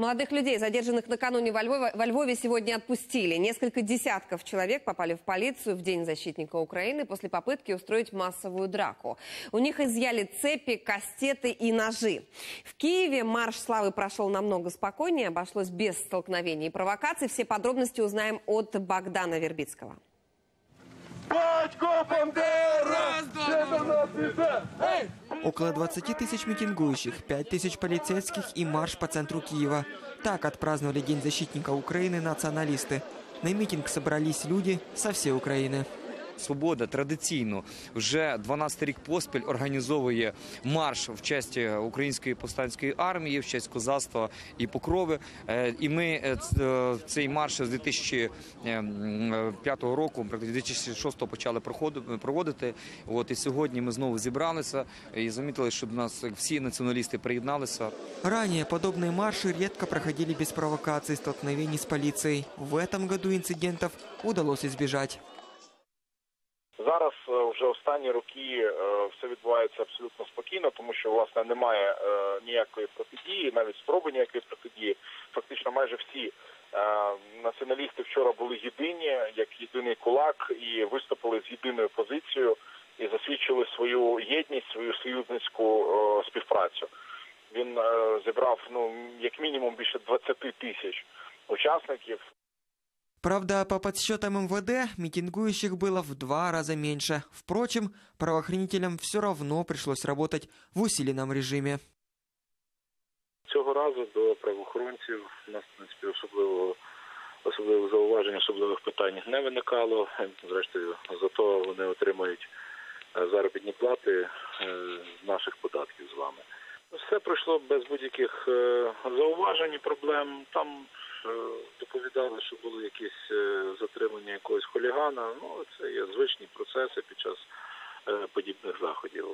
Молодых людей, задержанных накануне во Львове, во Львове, сегодня отпустили. Несколько десятков человек попали в полицию в День защитника Украины после попытки устроить массовую драку. У них изъяли цепи, кастеты и ножи. В Киеве марш славы прошел намного спокойнее, обошлось без столкновений и провокаций. Все подробности узнаем от Богдана Вербицкого. Батько! Около 20 тысяч митингующих, 5 тысяч полицейских и марш по центру Киева. Так отпраздновали День защитника Украины националисты. На митинг собрались люди со всей Украины. Свобода традиційно вже 12 рік поспіль організовує марш в честь української повстанської армії, в честь козацтва і покрови. Е, І ми е, е, цей марш з 2005 року, практично 2006 почали проводити. От і сьогодні ми знову зібралися і замітили, що до нас всі націоналісти приєдналися. Ранее подобные марши редко проходили без провокаций столкновений с полицией. В этом году инцидентов удалось избежать. Зараз е, вже останні роки е, все відбувається абсолютно спокійно, тому що власне немає е, ніякої протидії, навіть спроби ніякої протидії. Фактично, майже всі націоналісти вчора були єдині, як єдиний кулак, і виступили з єдиною позицією і засвідчили свою єдність, свою союзницьку співпрацю. Він зібрав ну як мінімум більше 20 тисяч учасників. Правда, по подсчетам МВД, митингующих было в два раза меньше. Впрочем, правоохранителям все равно пришлось работать в усиленном режиме. Цього разу до правоохоронців у нас в принципі особливого особливих зауважень, особливих питань не виникало. Зрештою, зато вони отримують е, заробітні плати е, з наших податків з вами. Все пройшло без будь-яких е, зауважень і проблем. Там доповідали, що були якісь е, затримання якогось хулігана. Ну це є звичні процеси під час е, подібних заходів.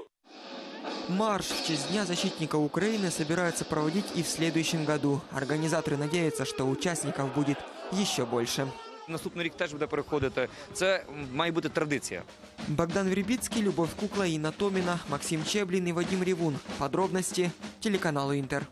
Марш в честь Дня защитника Украины собираются проводить и в следующем году. Организаторы надеются, что участников будет еще больше. Наступний рік теж буде переходити. Це має бути традиція. Богдан Вербицкий, Любовь Кукла, Инна Томина, Максим Чеблин и Вадим Ревун. Подробности телеканалу Интер.